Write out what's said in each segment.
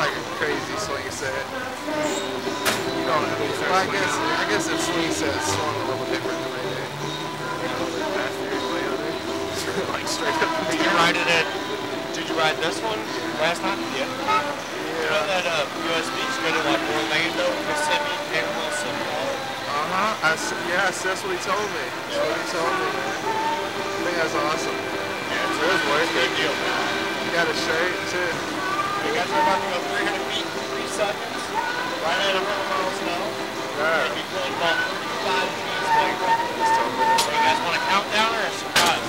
like a crazy swing set. You don't. Well, I guess I guess if swing sets swung a little different than they did. like straight up. Did you ride it at? Did you ride this one last time? Yeah. You know that uh, USB is good at like Orlando, Mississippi, City Hall. Uh huh. I yes, that's what he told me. That's what he told me. I think that's awesome. Yeah, it's really worth good deal. You got a shirt too. You guys are about to go 300 feet in three seconds, right at 100 miles an hour. Yeah. You'd be pulling about 35 G's while you're this. So you guys want a countdown or a surprise?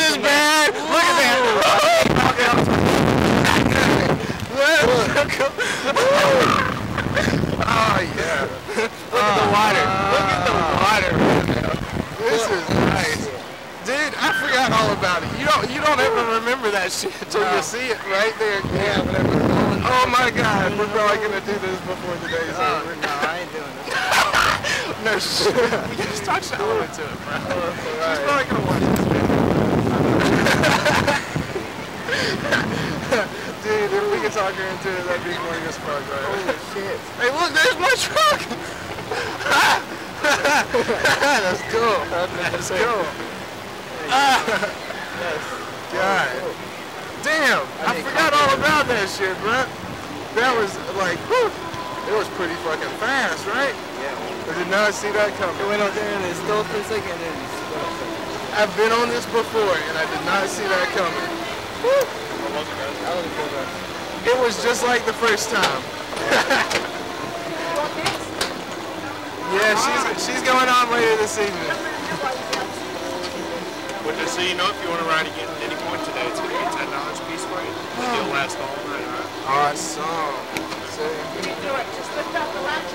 This is bad. Look at that. oh Look at the water. Look at the water right. This is nice. Dude, I forgot all about it. You don't you don't ever remember that shit until you see it right there. Yeah, Oh my god, we're probably gonna do this before the day's over. No, I ain't doing this. No shit. We just the element to it, bro. Oh, She's Right. probably gonna watch this video. Dude, if we could talk into it, that'd be funny as fuck, right? Holy shit. Hey, look, there's my truck! That's cool. That's cool. Ah. Yes. God. Damn, I forgot all about that shit, bro. That was like, whew, it was pretty fucking fast, right? Yeah. I did not see that coming. It went out there and it stole for a second and then it split up. I've been on this before and I did not see that coming. Whew. That was a good one. It was just like the first time. yeah, she's she's going on later this evening. But just so you know, if you want to ride again at any point today, it's going to be $10 a piece for you. It'll last all night, all right? Awesome. See? You do it. Just lift up the latch